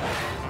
Yeah.